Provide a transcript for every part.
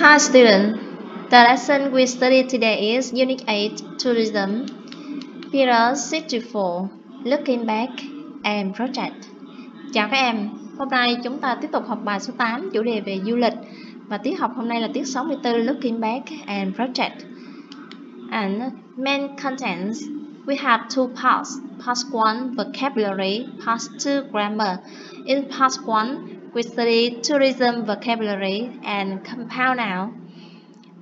Hi student. The lesson we study today is Unit 8 Tourism. Period 64 Looking Back and Project. Chào các em. Hôm nay chúng ta tiếp tục học bài số 8 chủ đề về du lịch và tiết học hôm nay là tiết 64 Looking Back and Project. And main contents we have two parts. Part 1 vocabulary, part 2 grammar. In part 1 we study tourism vocabulary and compound noun.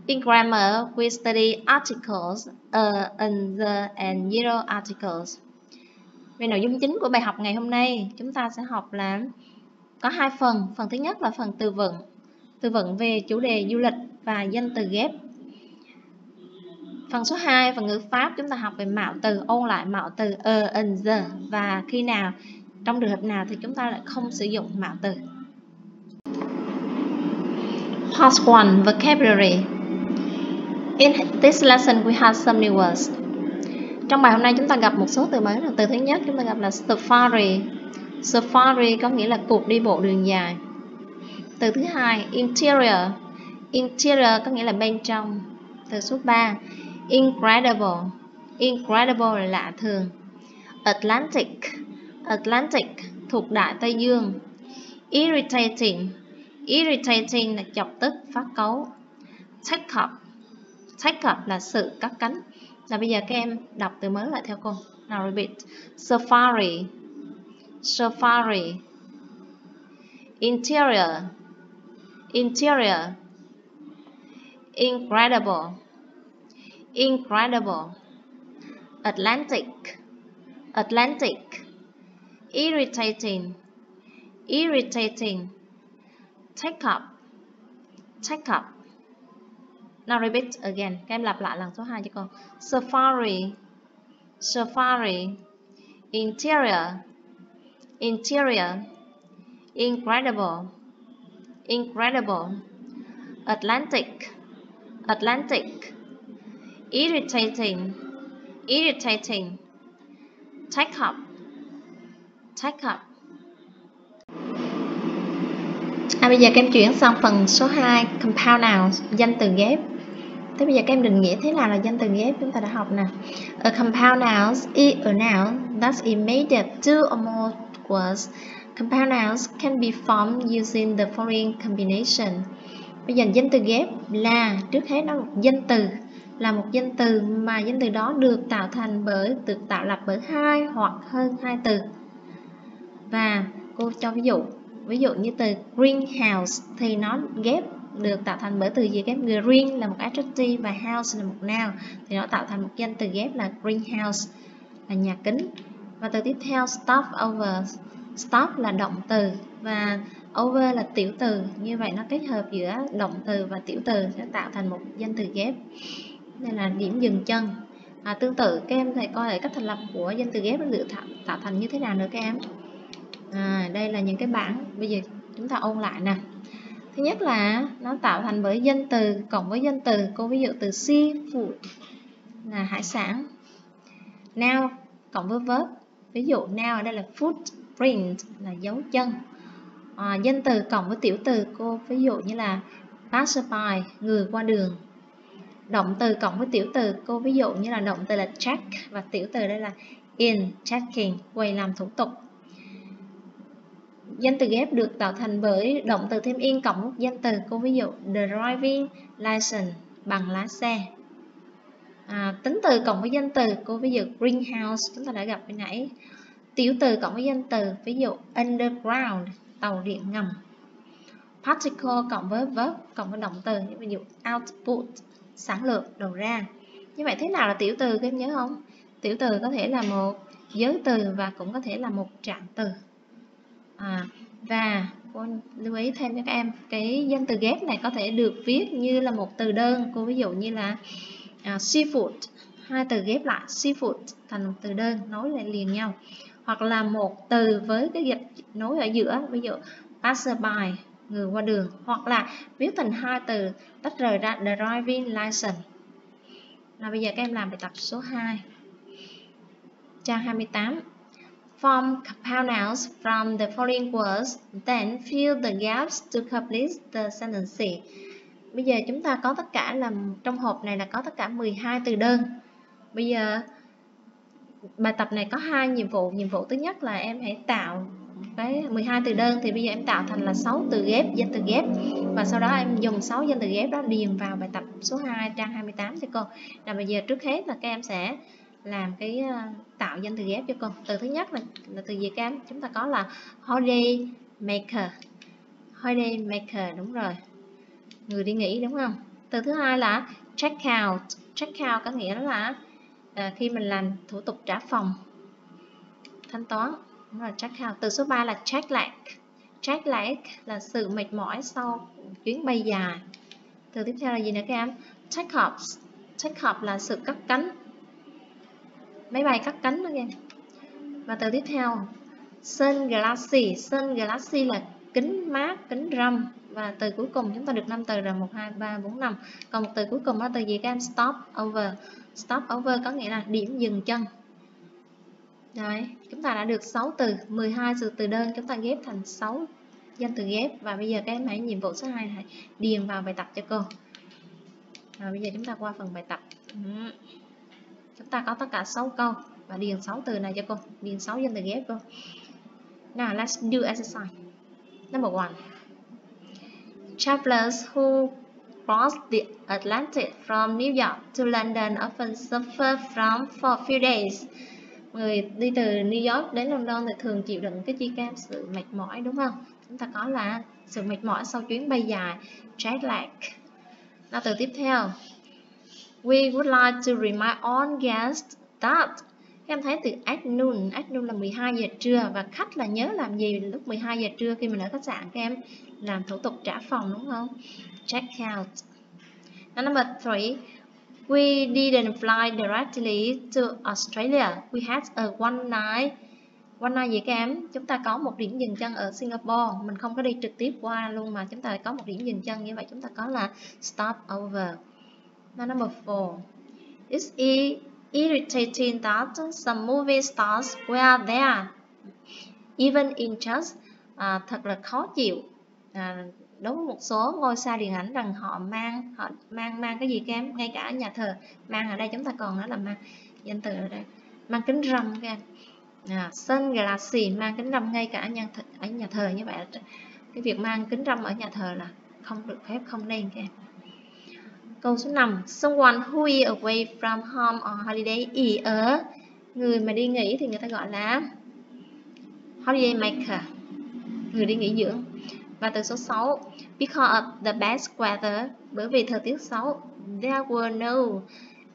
In grammar, we study articles, a, and the, and zero articles. Về nội dung chính của bài học ngày hôm nay, chúng ta sẽ học là có hai phần. Phần thứ nhất là phần từ vựng, từ vựng về chủ đề du lịch và danh từ ghép. Phần số 2, phần ngữ pháp, chúng ta học về mạo từ, ôn lại mạo từ a, and the và khi nào, trong trường hợp nào thì chúng ta lại không sử dụng mạo từ. Part 1 Vocabulary In this lesson, we have some new words. Trong bài hôm nay, chúng ta gặp một số từ mới. Từ thứ nhất, chúng ta gặp là safari. Safari có nghĩa là cuộc đi bộ đường dài. Từ thứ hai, interior. Interior có nghĩa là bên trong. Từ số 3 incredible. Incredible là lạ thường. Atlantic. Atlantic thuộc Đại Tây Dương. Irritating. Irritating là chọc tức, phát cấu. Take up Take up là sự cắt cánh. Là bây giờ các em đọc từ mới lại theo cô. Now repeat. Safari. Safari. Interior. Interior. Incredible. Incredible. Atlantic. Atlantic. Irritating. Irritating. Take up. Take up. Now repeat again. Các em lặp lại lần số 2 cho con. Safari. Safari. Interior. Interior. Incredible. Incredible. Atlantic. Atlantic. Irritating. Irritating. Take up. Take up. À, bây giờ các em chuyển sang phần số 2 compound nouns danh từ ghép Thế bây giờ các em định nghĩa thế nào là danh từ ghép chúng ta đã học nè. A compound noun is a noun that is made of two or more words. Compound nouns can be formed using the following combination. Bây giờ danh từ ghép là trước hết nó là một danh từ là một danh từ mà danh từ đó được tạo thành bởi được tạo lập bởi hai hoặc hơn hai từ. Và cô cho ví dụ, ví dụ như từ greenhouse thì nó ghép được tạo thành bởi từ gì? Ghép green là một adjective và house là một noun. Thì nó tạo thành một danh từ ghép là greenhouse là nhà kính. Và từ tiếp theo stop over. Stop là động từ và over là tiểu từ. Như vậy nó kết hợp giữa động từ và tiểu từ sẽ tạo thành một danh từ ghép. Đây là điểm dừng chân. À, tương tự các em thầy coi lại cách thành lập của danh từ ghép nó được tạo, tạo thành như thế nào nữa các em? À, đây là những cái bảng bây giờ chúng ta ôn lại nè Thứ nhất là nó tạo thành bởi danh từ cộng với danh từ. Cô ví dụ từ seafood là hải sản. Now cộng với verb. Ví dụ now ở đây là footprint là dấu chân. À, danh từ cộng với tiểu từ cô ví dụ như là passerby người qua đường. Động từ cộng với tiểu từ cô ví dụ như là động từ là check và tiểu từ đây là in checking quầy làm thủ tục danh từ ghép được tạo thành bởi động từ thêm in cộng một danh từ cô ví dụ the driving license bằng lái xe. À, tính từ cộng với danh từ cô ví dụ greenhouse chúng ta đã gặp hồi nãy. Tiểu từ cộng với danh từ ví dụ underground tàu điện ngầm. Particle cộng với verb cộng với động từ ví dụ output sản lượng đầu ra. Như vậy thế nào là tiểu từ các em nhớ không? Tiểu từ có thể là một giới từ và cũng có thể là một trạng từ à, và cô lưu ý thêm cho các em cái danh từ ghép này có thể được viết như là một từ đơn. Cô ví dụ như là à, uh, seafood hai từ ghép lại seafood thành một từ đơn nối lại liền nhau. Hoặc là một từ với cái gạch nối ở giữa ví dụ passerby người qua đường. Hoặc là viết thành hai từ tách rời ra driving license là bây giờ các em làm bài tập số 2 trang 28 Form compound nouns from the following words, then fill the gaps to complete the sentence. bây giờ chúng ta có tất cả là trong hộp này là có tất cả 12 từ đơn. Bây giờ bài tập này có hai nhiệm vụ. Nhiệm vụ thứ nhất là em hãy tạo cái 12 từ đơn. Thì bây giờ em tạo thành là 6 từ ghép danh từ ghép. Và sau đó em dùng 6 danh từ ghép đó điền vào bài tập số 2 trang 28 cho cô. Là bây giờ trước hết là các em sẽ làm cái ờ, tạo danh từ ghép cho con. Từ thứ nhất là, là từ gì các em chúng ta có là holiday maker holiday maker đúng rồi. Người đi nghỉ đúng không? Từ thứ hai là check out check out có nghĩa là à, khi mình làm thủ tục trả phòng thanh toán. Đúng rồi check out từ số 3 là check lag check lag là sự mệt mỏi sau chuyến bay dài. Từ tiếp theo là gì nữa các em? Check off check off là sự cắt cánh máy bay cắt cánh đó em và từ tiếp theo sunglasses sunglasses là kính mát kính râm. Và từ cuối cùng chúng ta được 5 từ rồi. 1 2 3 4 5 còn một từ cuối cùng là từ gì các em? Stop over. Stop over có nghĩa là điểm dừng chân. Đấy, chúng ta đã được 6 từ 12 từ từ đơn. Chúng ta ghép thành 6 danh từ ghép. Và bây giờ các em hãy nhiệm vụ số 2 này điền vào bài tập cho cô. Rồi bây giờ chúng ta qua phần bài tập. Ừ chúng ta có tất cả 6 câu. Và điền 6 từ này cho cô. Điền 6 danh từ ghép cô. Now, let's do exercise. Number one. Travelers who cross the Atlantic from New York to London often suffer from for a few days. Người đi từ New York đến London thì thường chịu đựng cái chi cam sự mệt mỏi, đúng không? Chúng ta có là sự mệt mỏi sau chuyến bay dài, jet lag. Nào từ tiếp theo. We would like to remind all guests that các em thấy từ at noon, at noon là 12 giờ trưa và khách là nhớ làm gì lúc 12 giờ trưa khi mình ở khách sạn các em làm thủ tục trả phòng đúng không? Check out. Now number 3, we didn't fly directly to Australia. We had a one night One night gì các em? Chúng ta có một điểm dừng chân ở Singapore. Mình không có đi trực tiếp qua luôn mà chúng ta có một điểm dừng chân như vậy chúng ta có là stop over. Now number four. It's e irritating that some movie stars were there even in just, À, thật là khó chịu. À, đối với một số ngôi sao điện ảnh rằng họ mang họ mang mang cái gì các em ngay cả nhà thờ mang ở đây chúng ta còn nói là mang danh từ ở đây mang kính râm các em à, galaxy mang kính râm ngay cả nhà thờ, ở nhà thờ như vậy cái việc mang kính râm ở nhà thờ là không được phép không nên các em Câu số 5 Someone who is away from home on holiday is ở Người mà đi nghỉ thì người ta gọi là Holiday maker, Người đi nghỉ dưỡng. Và từ số 6 Because of the bad weather, Bởi vì thời tiết xấu, There were no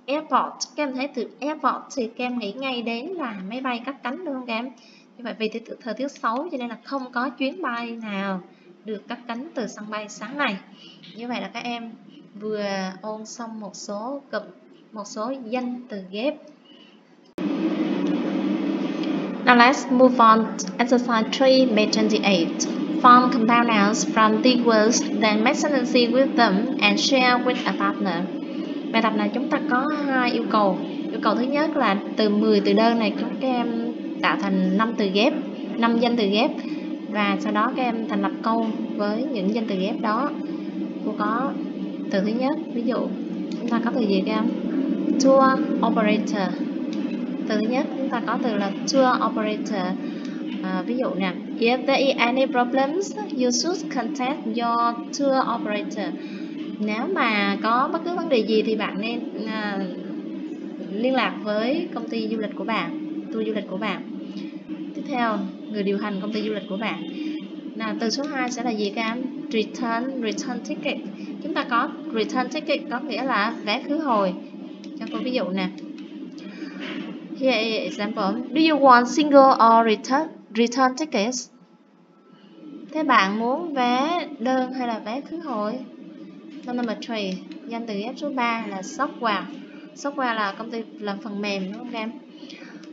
airport. Các em thấy từ airport thì các em nghĩ ngay đến là máy bay cắt cánh, đúng không các em? Như vậy vì thời tiết xấu cho nên là không có chuyến bay nào được cắt cánh từ sân bay sáng nay. Như vậy là các em vừa ôn xong một số cụm một số danh từ ghép Now let's move on to exercise 3, page 28. Form compound nouns from the words, then make sentences with them and share with a partner. Bài tập này chúng ta có hai yêu cầu. Yêu cầu thứ nhất là từ 10 từ đơn này các em tạo thành 5 từ ghép, 5 danh từ ghép và sau đó các em thành lập câu với những danh từ ghép đó. Cô có từ thứ nhất ví dụ chúng ta có từ gì các em tour operator. Từ thứ nhất chúng ta có từ là tour operator. À, ví dụ nè if there is any problems you should contact your tour operator. Nếu mà có bất cứ vấn đề gì thì bạn nên à, liên lạc với công ty du lịch của bạn tour du lịch của bạn. Tiếp theo người điều hành công ty du lịch của bạn. Nào từ số 2 sẽ là gì các em return return ticket chúng ta có return ticket có nghĩa là vé khứ hồi. Cho cô ví dụ nè. Here is example. Do you want single or return return tickets? Thế bạn muốn vé đơn hay là vé khứ hồi? Number 3 danh từ ghép số 3 là software. Software là công ty làm phần mềm đúng không em?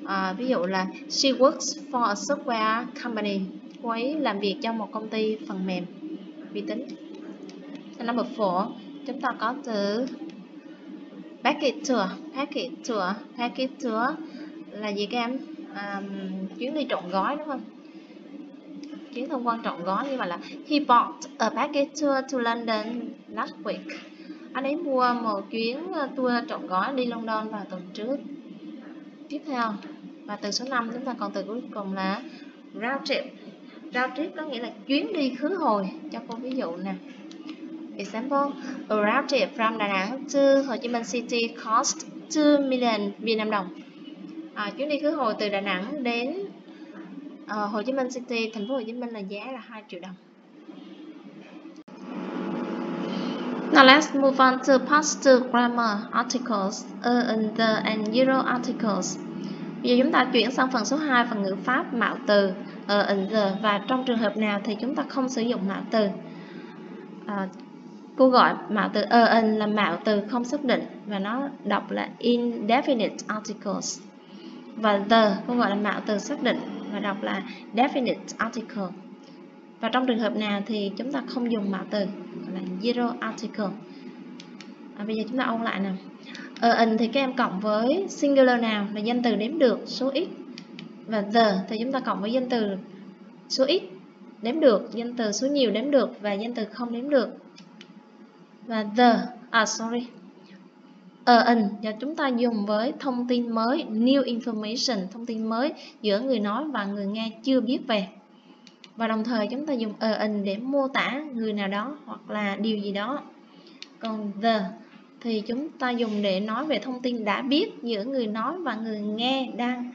À, ví dụ là she works for a software company. Cô ấy làm việc cho một công ty phần mềm. Vi tính number 4 chúng ta có từ package tour. Package tour package tour là gì các em? Um, chuyến đi trọn gói đúng không? Chuyến thông quan trọn gói như vậy là he bought a package tour to London last week. Anh ấy mua một chuyến ờ, tour trọn gói đi London vào tuần trước. Tiếp theo và từ số 5 chúng ta còn từ cuối cùng là round trip. Round trip có nghĩa là chuyến đi khứ hồi. Cho cô ví dụ nè example a round trip from Đà Nẵng to Hồ Chí Minh City cost 2 million Việt Nam đồng à, chuyến đi khứ hồi từ Đà Nẵng đến uh, Hồ Chí Minh City thành phố Hồ Chí Minh là giá là 2 triệu đồng Now let's move on to past grammar articles, uh, a and the and zero articles. Bây giờ chúng ta chuyển sang phần số 2, phần ngữ pháp mạo từ uh, a and the và trong trường hợp nào thì chúng ta không sử dụng mạo từ. À, cô gọi mạo từ an là mạo từ không xác định và nó đọc là indefinite articles. Và the cô gọi là mạo từ xác định và đọc là definite article. Và trong trường hợp nào thì chúng ta không dùng mạo từ là zero article. À, bây giờ chúng ta ôn lại nè. Ở in thì các em cộng với singular nào là danh từ đếm được số ít và the thì chúng ta cộng với danh từ số ít đếm được, danh từ số nhiều đếm được và danh từ không đếm được. Và the à sorry. Ở in và chúng ta dùng với thông tin mới new information, thông tin mới giữa người nói và người nghe chưa biết về. Và đồng thời chúng ta dùng ờ, a in để mô tả người nào đó hoặc là điều gì đó. Còn the thì chúng ta dùng để nói về thông tin đã biết giữa người nói và người nghe đang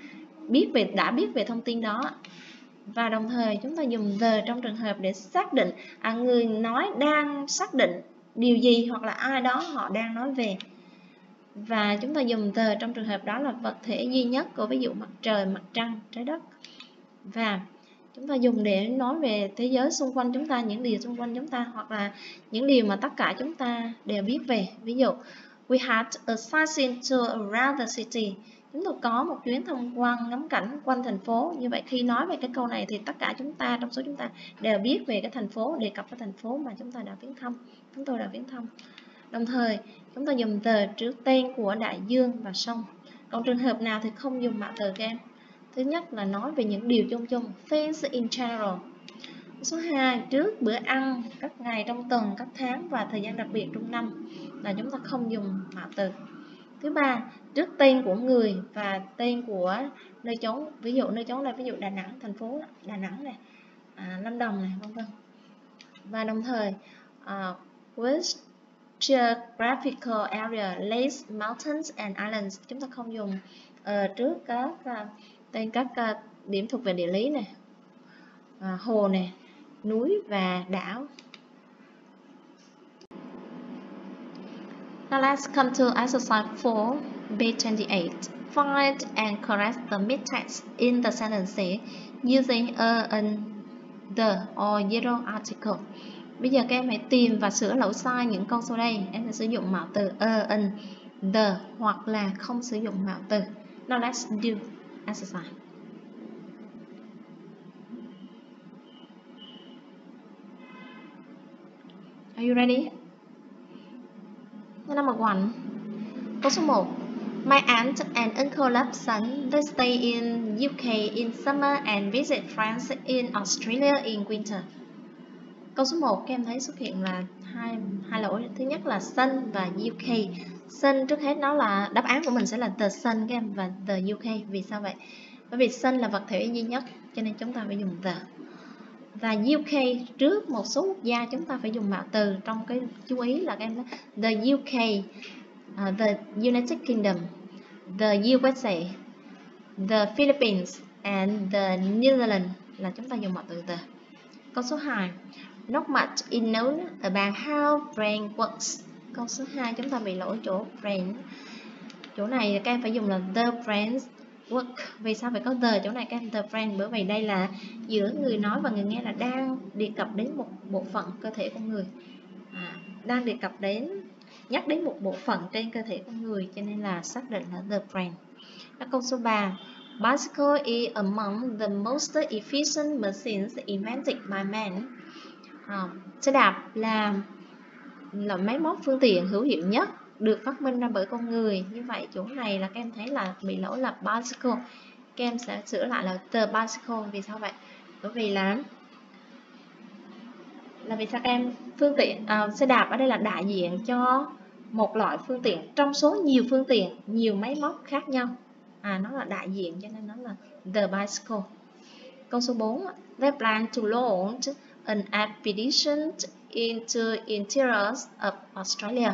biết về đã biết về thông tin đó. Và đồng thời chúng ta dùng the trong trường hợp để xác định à, người nói đang xác định điều gì hoặc là ai đó họ đang nói về. Và chúng ta dùng từ trong trường hợp đó là vật thể duy nhất của ví dụ mặt trời, mặt trăng, trái đất. Và chúng ta dùng để nói về thế giới xung quanh chúng ta, những điều xung quanh chúng ta, hoặc là những điều mà tất cả chúng ta đều biết về. Ví dụ, we had a sightseeing tour around the city chúng tôi có một chuyến tham quan ngắm cảnh quanh thành phố. Như vậy khi nói về cái câu này thì tất cả chúng ta trong số chúng ta đều biết về cái thành phố đề cập cái thành phố mà chúng ta đã viếng thăm. Chúng tôi đã viếng thăm. Đồng thời chúng ta dùng tờ trước tên của đại dương và sông. Còn trường hợp nào thì không dùng mã tờ các em Thứ nhất là nói về những điều chung chung, things in general. Số 2, trước bữa ăn, các ngày trong tuần, các tháng và thời gian đặc biệt trong năm là chúng ta không dùng mạo từ. Thứ ba, trước tên của người và tên của nơi chốn. Ví dụ nơi chốn là ví dụ Đà Nẵng, thành phố Đà Nẵng này, à, Lâm Đồng này, vân vân. Và đồng thời à, uh, which geographical area, lakes, mountains and islands chúng ta không dùng uh, trước các uh, tên các uh, điểm thuộc về địa lý này uh, hồ này núi và đảo Now let's come to exercise 4, B28. Find and correct the mid-text in the sentence using a, an, the or zero article. Bây giờ các em hãy tìm và sửa lỗi sai những câu sau đây. Em sẽ sử dụng mạo từ a, an, the hoặc là không sử dụng mạo từ. Now let's do exercise. Are you ready? Number one. Câu số 1. My aunt and uncle love son. They stay in UK in summer and visit friends in Australia in winter. Câu số 1 các em thấy xuất hiện là hai hai lỗi. Thứ nhất là sun và UK. Sun trước hết nó là, đáp án của mình sẽ là the sun, các em, và the UK vì sao vậy bởi vì sun là vật thể duy nhất, cho nên chúng ta phải dùng the và UK trước một số quốc gia chúng ta phải dùng mạo từ trong cái chú ý là các em the UK uh, à, the United Kingdom the USA the Philippines and the Netherlands là chúng ta dùng mạo từ the. Câu số 2 not much is known about how brain works. Câu số 2 chúng ta bị lỗi chỗ brain. Chỗ này các em phải dùng là the brains work. Vì sao? Phải có the chỗ này các em the friend bởi vì đây là giữa người nói và người nghe là đang đề cập đến một bộ phận cơ thể con người. À, đang đề cập đến nhắc đến một bộ phận trên cơ thể con người cho nên là xác định là the friend đó câu số 3 Bicycle is among the most efficient machines invented by man. À, xe đạp là là máy móc phương tiện hữu hiệu nhất được phát minh ra bởi con người. Như vậy chỗ này là các em thấy là bị lỗi là bicycle. Các em sẽ sửa lại là the bicycle. Vì sao vậy? Bởi vì là là vì sao các em phương tiện à, xe đạp ở đây là đại diện cho một loại phương tiện trong số nhiều phương tiện nhiều máy móc khác nhau. À nó là đại diện cho nên nó là the bicycle. Câu số 4 they plan to launch an expedition into interiors of Australia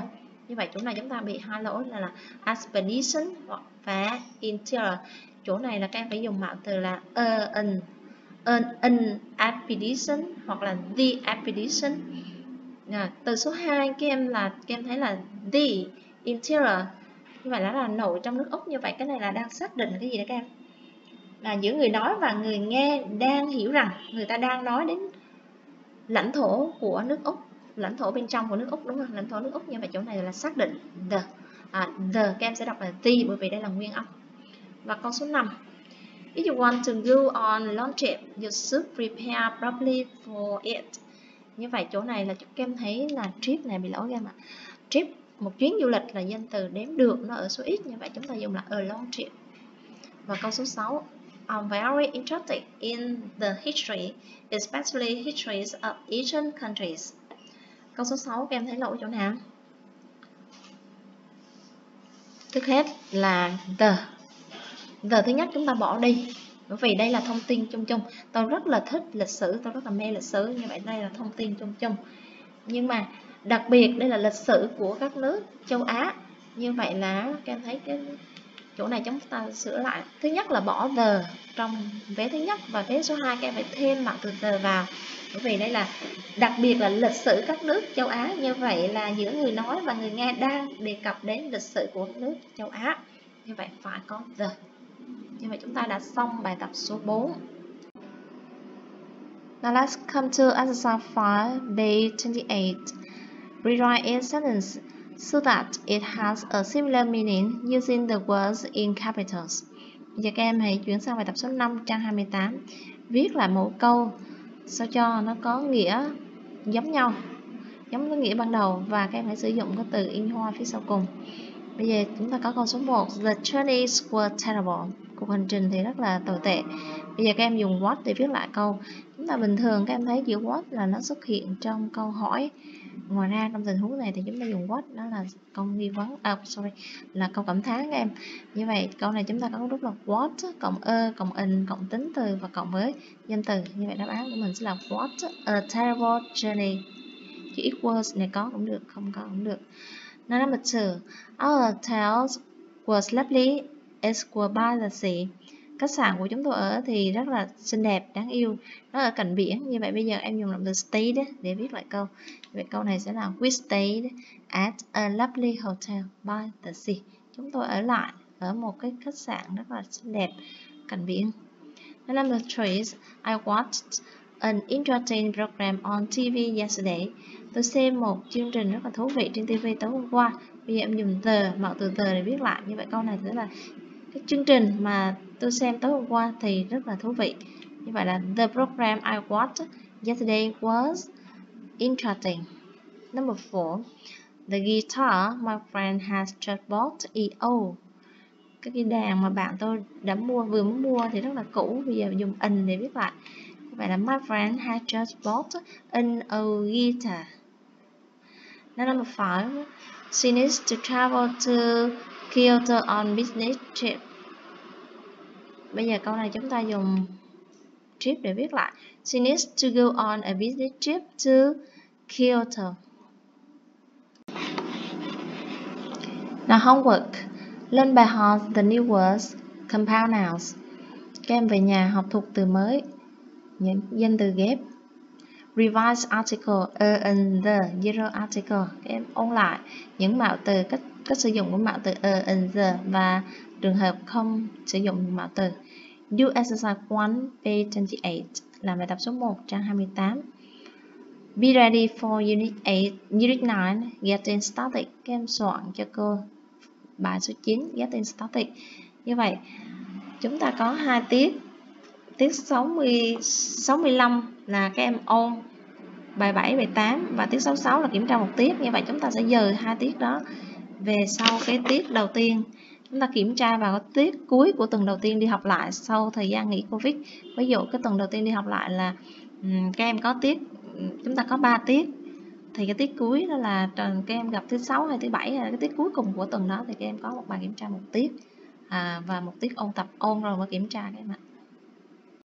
như vậy chỗ này chúng ta bị hai lỗi là, là expedition và interior. Chỗ này là các em phải dùng mạo từ là an an, an expedition hoặc là the expedition à, từ số 2 các em là các em thấy là the interior. Như vậy đó là nội trong nước Úc. Như vậy cái này là đang xác định cái gì đó các em? Là giữa người nói và người nghe đang hiểu rằng người ta đang nói đến lãnh thổ của nước Úc lãnh thổ bên trong của nước Úc đúng không lãnh thổ nước Úc như vậy chỗ này là xác định the à, the các em sẽ đọc là the bởi vì đây là nguyên âm và câu số 5 If you want to go on long trip, you should prepare properly for it. Như vậy chỗ này là các em thấy là trip này bị lỗi em ạ. Trip một chuyến du lịch là danh từ đếm được nó ở số ít như vậy chúng ta dùng là a long trip. Và câu số 6 I'm very interested in the history, especially histories of Asian countries. Câu số 6 các em thấy lỗi chỗ nào? Trước hết là the. Giờ thứ nhất chúng ta bỏ đi, bởi vì đây là thông tin chung chung. Tôi rất là thích lịch sử, tôi rất là mê lịch sử, như vậy đây là thông tin chung chung. Nhưng mà đặc biệt đây là lịch sử của các nước châu Á. Như vậy là các em thấy cái chỗ này chúng ta sửa lại. Thứ nhất là bỏ the trong vế thứ nhất và vế số 2 các em phải thêm bằng từ the vào. Bởi vì đây là đặc biệt là lịch sử các nước châu Á. Như vậy là giữa người nói và người nghe đang đề cập đến lịch sử của nước châu Á. Như vậy phải có the như vậy chúng ta đã xong bài tập số 4. Now let's come to exercise 5, page 28. Rewrite a sentence so that it has a similar meaning using the words in capitals. Giờ các em hãy chuyển sang bài tập số 5 trang 28. Viết lại một câu sao cho nó có nghĩa giống nhau, giống với nghĩa ban đầu và các em hãy sử dụng cái từ in hoa phía sau cùng. Bây giờ chúng ta có câu số 1. The Chinese were terrible cuộc hành trình thì rất là tồi tệ bây giờ các em dùng what để viết lại câu chúng ta bình thường các em thấy chữ what là nó xuất hiện trong câu hỏi ngoài ra trong tình huống này thì chúng ta dùng what đó là câu nghi vấn à sorry là câu cảm thán các em. Như vậy câu này chúng ta có cấu trúc là what cộng a cộng in cộng tính từ và cộng với danh từ. Như vậy đáp án của mình sẽ là what a terrible journey. Chữ equals này có cũng được không có cũng được. Now number two, our tales was lovely Esquire by the sea. Khách sạn của chúng tôi ở thì rất là xinh đẹp, đáng yêu. Nó ở cạnh biển. Như vậy bây giờ em dùng động từ stay đấy để viết lại câu. Vậy câu này sẽ là We stayed at a lovely hotel by the sea. Chúng tôi ở lại ở một cái khách sạn rất là xinh đẹp cạnh biển. number three is I watched an interesting program on TV yesterday. Tôi xem một chương trình rất là thú vị trên TV tối hôm qua. Bây giờ em dùng the, mạo từ the để viết lại. Như vậy câu này sẽ là cái chương trình mà tôi xem tối hôm qua thì rất là thú vị. Như vậy là the program I watched yesterday was interesting. Number four the guitar my friend has just bought EO cái cây đàn mà bạn tôi đã mua vừa mới mua thì rất là cũ bây giờ dùng in để viết lại. Vậy là my friend has just bought an old guitar. Now number five, she needs to travel to Kyoto on business trip. Bây giờ câu này chúng ta dùng trip để viết lại. She needs to go on a business trip to Kyoto. Now homework. Learn by heart the new words, compound nouns. Các em về nhà học thuộc từ mới, những danh từ ghép. Revise article, a and the, zero article. Các em ôn lại những mạo từ cách cách sử dụng của mạo từ a and the và trường hợp không sử dụng mạo từ. Do exercise 1, page 28, làm bài tập số 1, trang 28. Be ready for Unit 8, Unit 9, Getting Started. Các em soạn cho cô bài số 9, Getting Started. Như vậy, chúng ta có hai tiết. Tiết 60, 65 là các em ôn bài 7, bài 8 và tiết 66 là kiểm tra một tiết. Như vậy chúng ta sẽ dời hai tiết đó về sau cái tiết đầu tiên. Chúng ta kiểm tra vào cái tiết cuối của tuần đầu tiên đi học lại sau thời gian nghỉ Covid. Ví dụ cái tuần đầu tiên đi học lại là các em có tiết chúng ta có 3 tiết. Thì cái tiết cuối đó là các em gặp thứ sáu hay thứ bảy cái tiết cuối cùng của tuần đó thì các em có một bài kiểm tra một tiết à, và một tiết ôn tập ôn rồi mới kiểm tra các em ạ.